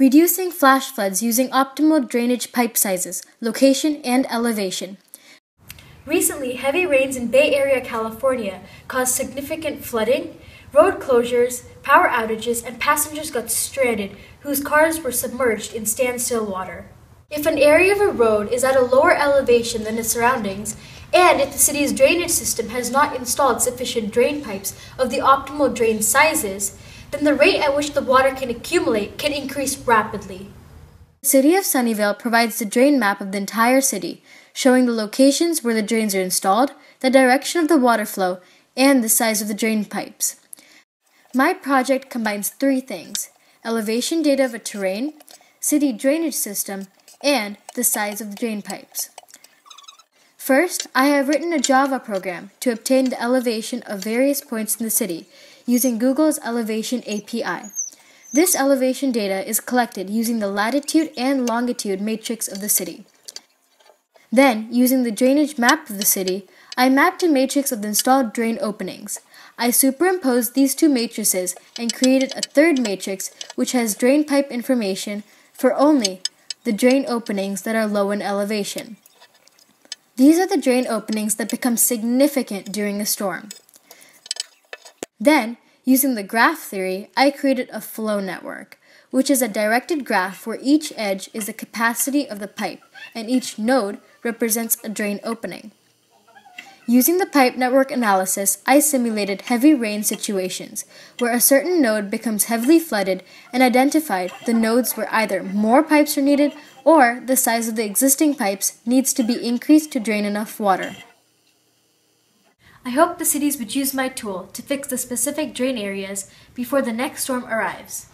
Reducing flash floods using optimal drainage pipe sizes, location, and elevation. Recently, heavy rains in Bay Area, California caused significant flooding, road closures, power outages, and passengers got stranded whose cars were submerged in standstill water. If an area of a road is at a lower elevation than its surroundings, and if the city's drainage system has not installed sufficient drain pipes of the optimal drain sizes, then the rate at which the water can accumulate can increase rapidly. The City of Sunnyvale provides the drain map of the entire city, showing the locations where the drains are installed, the direction of the water flow, and the size of the drain pipes. My project combines three things elevation data of a terrain, city drainage system, and the size of the drain pipes. First, I have written a Java program to obtain the elevation of various points in the city using Google's Elevation API. This elevation data is collected using the latitude and longitude matrix of the city. Then, using the drainage map of the city, I mapped a matrix of the installed drain openings. I superimposed these two matrices and created a third matrix which has drain pipe information for only the drain openings that are low in elevation. These are the drain openings that become significant during a storm. Then, using the graph theory, I created a flow network, which is a directed graph where each edge is the capacity of the pipe and each node represents a drain opening. Using the pipe network analysis, I simulated heavy rain situations where a certain node becomes heavily flooded and identified the nodes where either more pipes are needed or the size of the existing pipes needs to be increased to drain enough water. I hope the cities would use my tool to fix the specific drain areas before the next storm arrives.